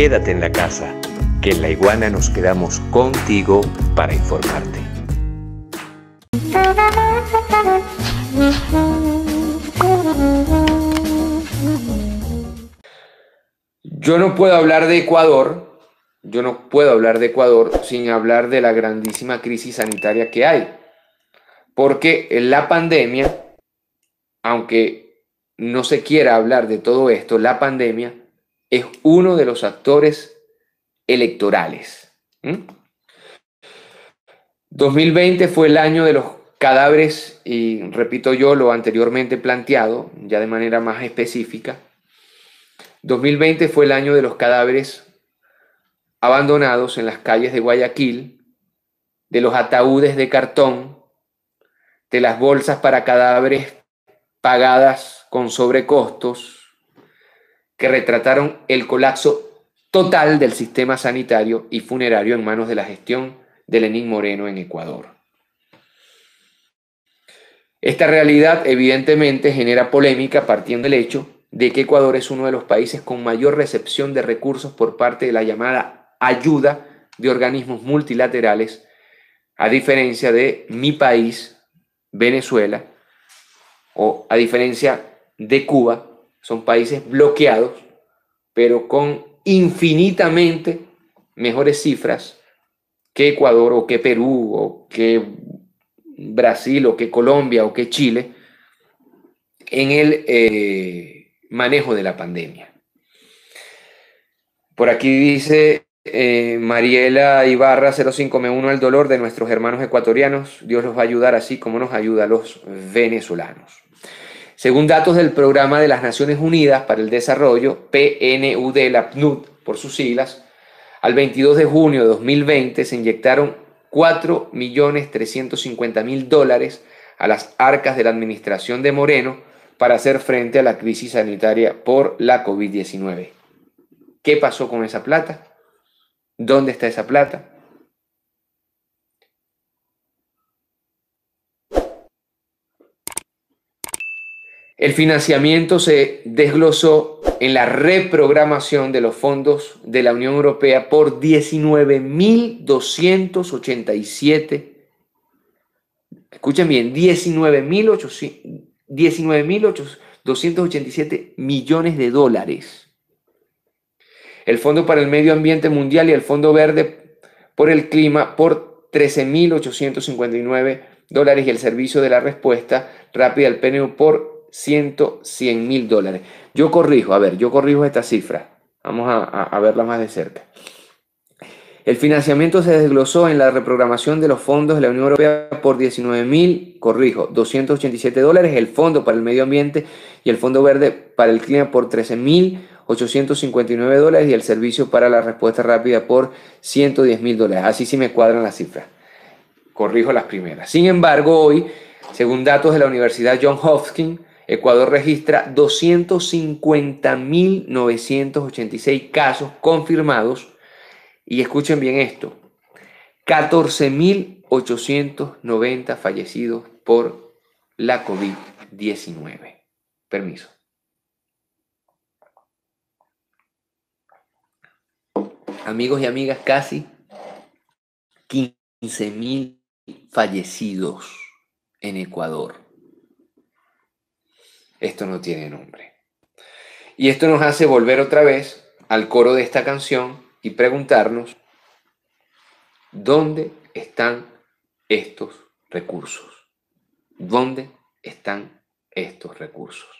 quédate en la casa, que en la iguana nos quedamos contigo para informarte. Yo no puedo hablar de Ecuador, yo no puedo hablar de Ecuador sin hablar de la grandísima crisis sanitaria que hay. Porque la pandemia, aunque no se quiera hablar de todo esto, la pandemia es uno de los actores electorales. 2020 fue el año de los cadáveres y repito yo lo anteriormente planteado, ya de manera más específica. 2020 fue el año de los cadáveres abandonados en las calles de Guayaquil, de los ataúdes de cartón, de las bolsas para cadáveres pagadas con sobrecostos, que retrataron el colapso total del sistema sanitario y funerario en manos de la gestión de Lenín Moreno en Ecuador. Esta realidad evidentemente genera polémica partiendo del hecho de que Ecuador es uno de los países con mayor recepción de recursos por parte de la llamada ayuda de organismos multilaterales, a diferencia de mi país, Venezuela, o a diferencia de Cuba, son países bloqueados, pero con infinitamente mejores cifras que Ecuador o que Perú o que Brasil o que Colombia o que Chile en el eh, manejo de la pandemia. Por aquí dice eh, Mariela Ibarra 05M1 el dolor de nuestros hermanos ecuatorianos. Dios los va a ayudar así como nos ayuda a los venezolanos. Según datos del Programa de las Naciones Unidas para el Desarrollo, PNUD, la PNUD por sus siglas, al 22 de junio de 2020 se inyectaron 4.350.000 dólares a las arcas de la administración de Moreno para hacer frente a la crisis sanitaria por la COVID-19. ¿Qué pasó con esa plata? ¿Dónde está esa plata? El financiamiento se desglosó en la reprogramación de los fondos de la Unión Europea por 19.287, escuchen bien, 19.287 millones de dólares. El Fondo para el Medio Ambiente Mundial y el Fondo Verde por el Clima por 13.859 dólares y el Servicio de la Respuesta Rápida al PNU por 100, mil dólares. Yo corrijo, a ver, yo corrijo esta cifra. Vamos a, verla más de cerca. El financiamiento se desglosó en la reprogramación de los fondos de la Unión Europea por 19 mil, corrijo, 287 dólares, el Fondo para el Medio Ambiente y el Fondo Verde para el Clima por 13 mil 859 dólares y el Servicio para la Respuesta Rápida por 110 mil dólares. Así sí me cuadran las cifras. Corrijo las primeras. Sin embargo, hoy, según datos de la Universidad John Hopkins, Ecuador registra 250.986 casos confirmados y escuchen bien esto, 14.890 fallecidos por la COVID-19. Permiso. Amigos y amigas, casi 15.000 fallecidos en Ecuador esto no tiene nombre. Y esto nos hace volver otra vez al coro de esta canción y preguntarnos, ¿dónde están estos recursos? ¿Dónde están estos recursos?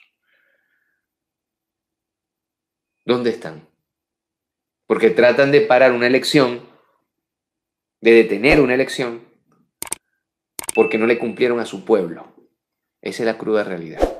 ¿Dónde están? Porque tratan de parar una elección, de detener una elección, porque no le cumplieron a su pueblo. Esa es la cruda realidad.